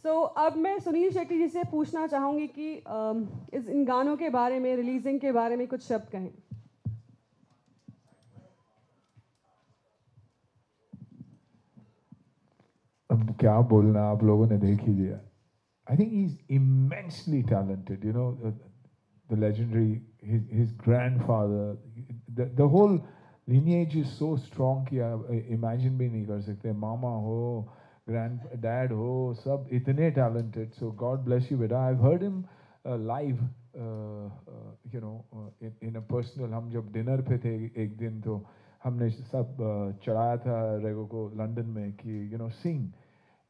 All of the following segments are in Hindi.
सो so, अब मैं सुनील शेट्टी जी से पूछना चाहूँगी कि अम, इस इन गानों के बारे में रिलीजिंग के बारे में कुछ शब्द कहें। अब क्या बोलना आप लोगों ने देख ही लिया। I think he is immensely talented you know the legendary his grandfather the whole lineage is so strong कि आप इमेजिन भी नहीं कर सकते। मामा हो ग्रैंड डैड हो सब इतने talented so God bless you बेटा I heard him live you know in a personal हम जब डिनर पे थे एक दिन तो हमने सब uh, चढ़ाया था रेगो को लंदन में कि यू नो सिंग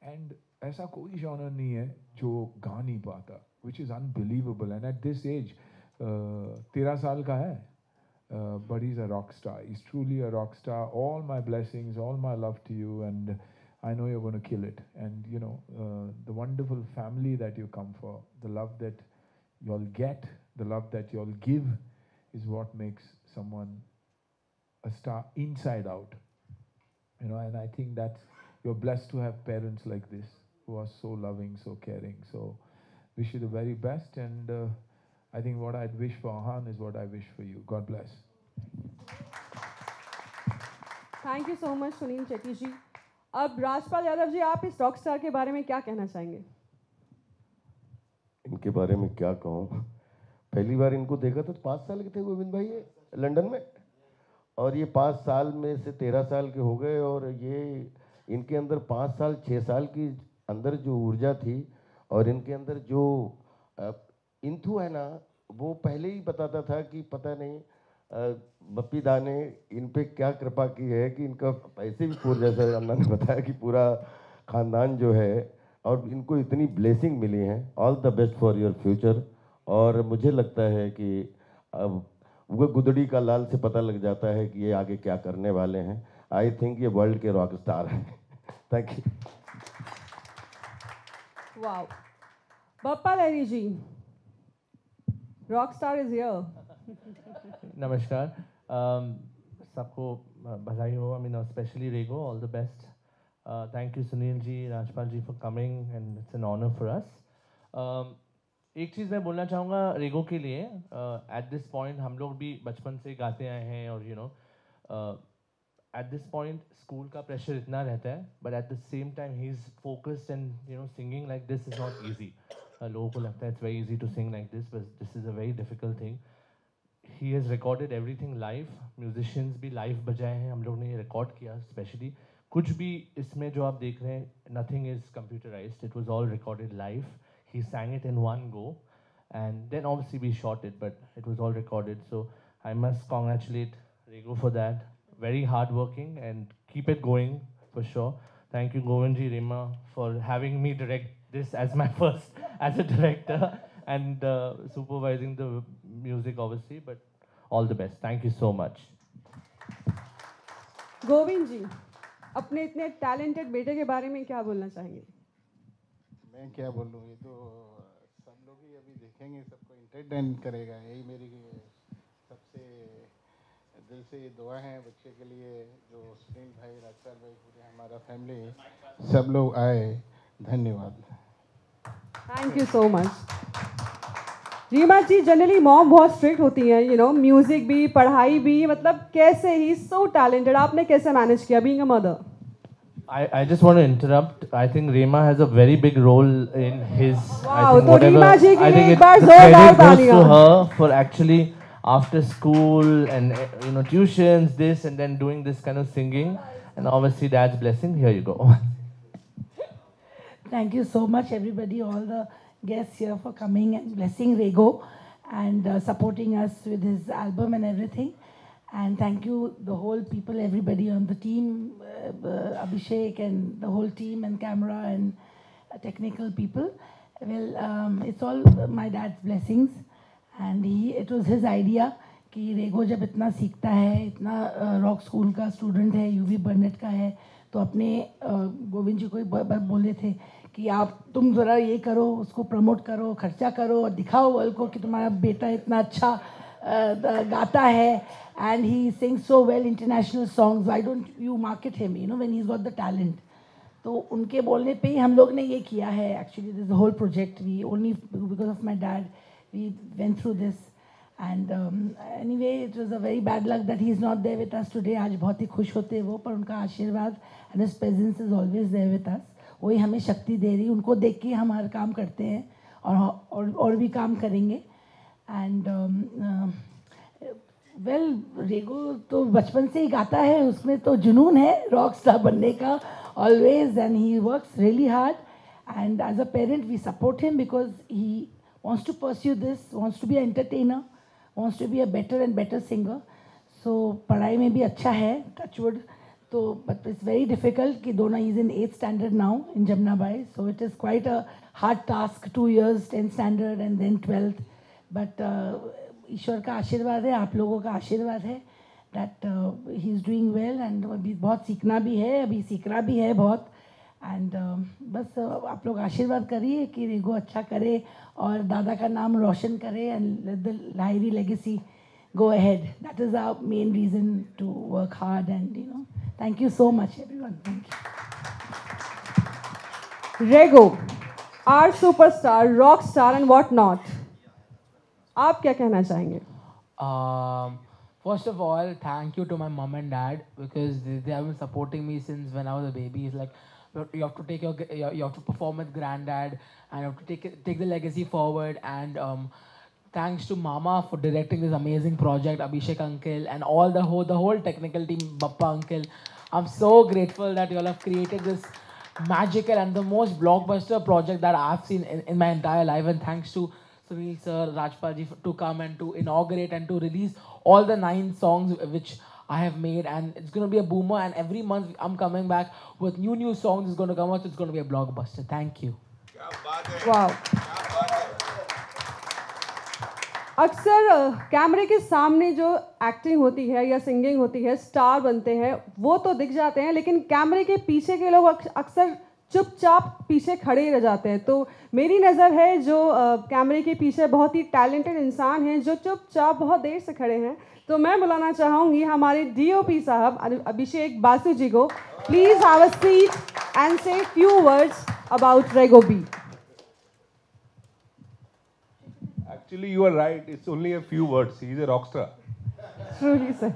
एंड ऐसा कोई जॉनर नहीं है जो गा नहीं पाता which is unbelievable and at this age तेरह साल का है but he's a rock star. He's truly a rock star. All my blessings, all my love to you, and I know you're going to kill it. And you know, uh, the wonderful family that you come for, the love that you'll get, the love that you'll give, is what makes someone a star inside out. You know, and I think that you're blessed to have parents like this who are so loving, so caring. So, wish you the very best. And uh, I think what I'd wish for Ahan is what I wish for you. God bless. Thank you so much, Sunil Chetty अब राजपाल यादव जी, आप इस रॉक स्टार के बारे में क्या कहना चाहेंगे? इनके बारे में क्या कहूँ? पहली बार इनको देखा तो पाँच साल के थे गोविंद भाई ये लंदन में। और ये पाँच साल में से तेरह साल के हो गए और ये इनके अंदर पाँच साल छः साल की अंदर जो ऊर्जा थी और इनके अंदर जो इंथू है ना, वो पहले ही बताता था कि पता नहीं बप्पी दा ने इन पे क्या कृपा की है कि इनका ऐसे भी पूरा जैसा अन्ना ने बताया कि पूरा खानदान जो है और इनको इतनी ब्लेसिंग मिली है। All the best for your future और मुझे लगता है कि अब वो गुदड़ी का लाल से पता लग जाता है कि ये आगे क्या करने वाले हैं। आई थिंक ये वर्ल्ड के रॉक स्टार हैं। Thank you wow Bappa Lahiri ji rock star is here नमस्कार। सबको बधाई हो I mean specially Rego all the best thank you Sunil ji Rajpal ji for coming and it's an honour for us एक चीज़ मैं बोलना चाहूँगा रेगो के लिए। एट दिस पॉइंट हम लोग भी बचपन से गाते आए हैं और you know at this point school का प्रेशर इतना रहता है but at the same time he is focused and you know singing like this is not easy लोगों को लगता है it's very easy to sing like this but this is a very difficult thing he has recorded everything live musicians भी लाइव बजाए हैं हम लोग ने ये रिकॉर्ड किया स्पेशली कुछ भी इसमें जो आप देख रहे हैं nothing is computerised it was all recorded live he sang it in one go and then obviously we shot it but it was all recorded so i must congratulate rego for that very hard working and keep it going for sure thank you govinji rima for having me direct this as my first as a director and uh, supervising the music obviously but all the best. Thank you so much. Govind ji अपने इतने टैलेंटेड बेटे के बारे में क्या बोलना चाहेंगे? मैं क्या बोलूँ ये तो सब लोग ही अभी देखेंगे सबको इंटरटेन करेगा यही मेरी सबसे दिल से दुआ है बच्चे के लिए जो सुनील भाई राजपाल भाई पूरे हमारा फैमिली सब लोग आए धन्यवाद। Thank you so much Reema ji generally mom बहुत स्ट्रिक्ट होती हैं यू नो म्यूज़िक भी पढ़ाई भी मतलब कैसे ही सो टैलेंटेड आपने कैसे मैनेज किया being a mother I, I just want to interrupt. I think Rema has a very big role in his. Wow, I think तो रीमा जी I think it, the credit goes to her for actually after school and eh, you know tuitions, this and then doing this kind of singing, and obviously dad's blessing. Here you go. Thank you so much, everybody, all the guests here for coming and blessing Rego and uh, supporting us with his album and everything. And thank you, the whole people, everybody on the team, uh, uh, Abhishek and the whole team and camera and uh, technical people. Well, um, it's all my dad's blessings. And he, it was his idea कि रेगो जब इतना सीखता है इतना रॉक स्कूल का स्टूडेंट है यूवी बर्नेट का है तो अपने अ, गोविंद जी को ही बोले थे कि आप तुम ज़रा ये करो, उसको प्रमोट करो, खर्चा करो, और दिखाओ वर्ल्ड को कि तुम्हारा बेटा इतना अच्छा गाता है and he sing so well international songs why don't you market him you know when he got the talent तो उनके बोलने पे ही हम लोग ने ये किया है. Actually this whole project we only because of my dad we went through this and anyway it was a very bad luck that he is not there with us today आज बहुत ही खुश होते हैं वो, पर उनका आशीर्वाद and his presence is always there with us वही हमें शक्ति दे रही उनको देख के हम हर काम करते हैं और और, और भी काम करेंगे। एंड वेल रेगो तो बचपन से ही गाता है। उसमें तो जुनून है रॉक स्टार बनने का always and he works really hard and as a parent we support him because he to pursue this wants to be an entertainer wants to be a better and better singer. So पढ़ाई में भी अच्छा है टचवुड तो बट इट्स वेरी डिफ़िकल्ट कि दोनों is in eighth standard now in Jamuna Bai so it is quite a hard task two years tenth standard and then twelfth but ईश्वर का आशीर्वाद है आप लोगों का आशीर्वाद है that he is doing well and अभी बहुत सीखना भी है अभी सीखना भी है बहुत एंड uh, बस uh, आप लोग आशीर्वाद करिए कि रेगो अच्छा करे और दादा का नाम रोशन करे and Lahiri legacy go ahead. That is our main reason to work hard and you know. Thank you so much, everyone. Thank you. Rego, our superstar, rock star, and what not. आप क्या कहना चाहेंगे Um, first of all, thank you to my mom and dad because they, they have been supporting me since when I was a baby. It's like you have to take your you have to perform with granddad and you have to take it- take the legacy forward. And um, thanks to Mama for directing this amazing project, Abhishek uncle, and all the whole the whole technical team, Bappa uncle. I'm so grateful that you all have created this magical and the most blockbuster project that I've seen in, in my entire life. And thanks to Sunil sir, Rajpal ji to come and to inaugurate and to release all the nine songs which I have made. And it's going to be a boomer. And every month I'm coming back with new, new songs. It's going to come out. It's going to be a blockbuster. Thank you. वाह अक्सर कैमरे के सामने जो एक्टिंग होती है या सिंगिंग होती है स्टार बनते हैं, वो तो दिख जाते हैं, लेकिन कैमरे के पीछे के लोग अक्सर चुपचाप पीछे खड़े ही रह जाते हैं। तो मेरी नज़र है जो कैमरे के पीछे बहुत ही टैलेंटेड इंसान हैं, जो चुपचाप बहुत देर से खड़े हैं। तो मैं बुलाना चाहूँगी हमारे डीओपी साहब अभिषेक बासु जी को। Please have a seat and say few words about Rego Actually, you are right. It's only a few words. He's a rock star. Truly, sir.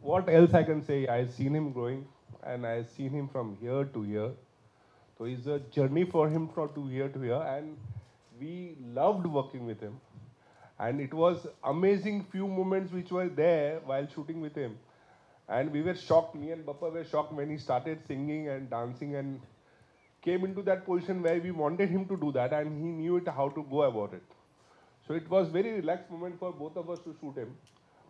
What else I can say? I've seen him growing, and I've seen him from here to here. So it's a journey for him from to year to here, and we loved working with him. And it was amazing few moments which were there while shooting with him. And we were shocked, me and Bappa were shocked when he started singing and dancing and came into that position where we wanted him to do that and he knew it how to go about it. So it was very relaxed moment for both of us to shoot him.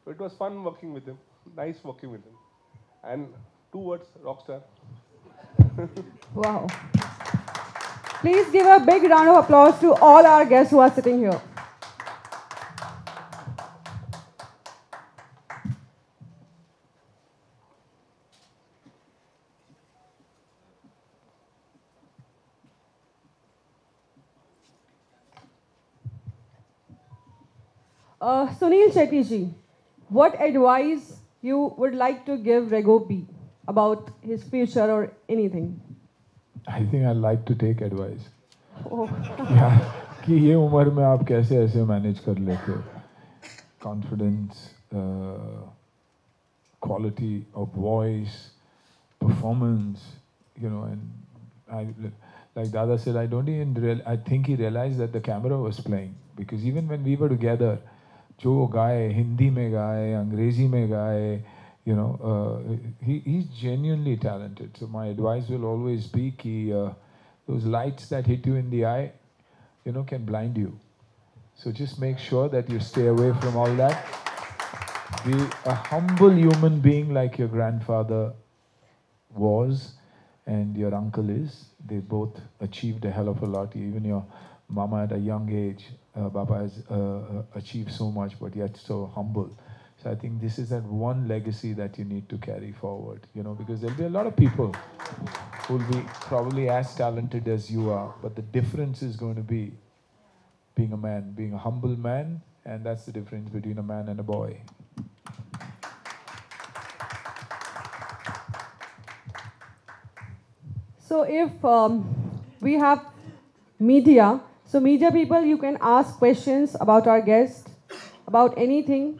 So it was fun working with him, nice working with him. And two words, rockstar. Wow. Please give a big round of applause to all our guests who are sitting here. Uh, Sunil Shetty ji, what advice you would like to give Rego B about his future or anything? I think I like to take advice. Oh. yeah, कि ये उम्र में आप कैसे ऐसे मैनेज कर लेते हो confidence quality of voice, performance, you know, and I, like Dada said, I don't even real, I think he realized that the camera was playing because even when we were together, जो गाए, हिंदी में गाए, अंग्रेज़ी में गाए you know he is genuinely talented so my advice will always be कि lights that hit you in the eye you know can blind you so just make sure that you stay away from all that be a humble human being like your grandfather was and your uncle is. They both achieved a hell of a lot. Even your mama at a young age, uh, Baba has uh, uh, achieved so much, but yet so humble. So I think this is that one legacy that you need to carry forward, you know, because there'll be a lot of people who will be probably as talented as you are, but the difference is going to be being a man, being a humble man, and that's the difference between a man and a boy. So if um, we have media, so media people, you can ask questions about our guest, about anything.